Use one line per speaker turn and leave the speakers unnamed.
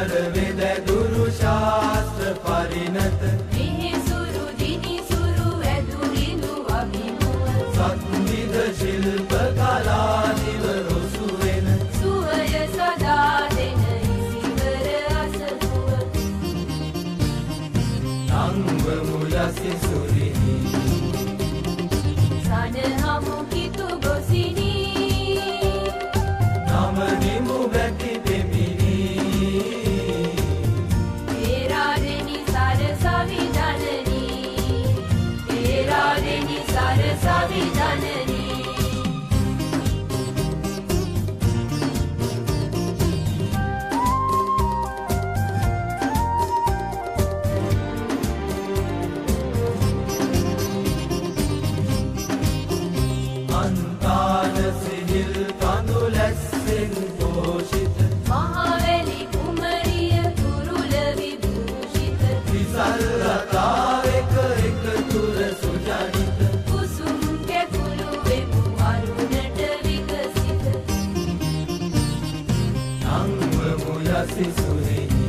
අමර වෙද දුරු ශාස්ත්‍ර පරිණත.
දිහි සුරු දිනි සුරු ඇදුරිනු අභිමුව
සත්විද ශිල්ප කලාදිව රුසු වෙන
සුවය සදා දෙන ඉසිවර අසපුව.
නංව මුලසි සුරිනි
සනහ
සන්තාන සිහිල් කඳු ලැස්සෙන් පෝෂිත.
මහවැලි කුමරිය කුරුල විභූෂිත.
විසල් රතාවෙක එකතුර සුජනිත
කුසුම් කැකුළු වෙමු අරුණට විකසිත.
නංවමු යසි සුරේ